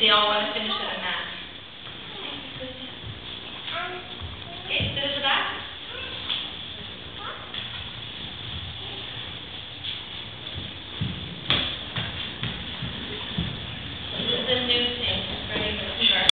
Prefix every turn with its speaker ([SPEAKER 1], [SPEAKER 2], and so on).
[SPEAKER 1] they all want to finish it.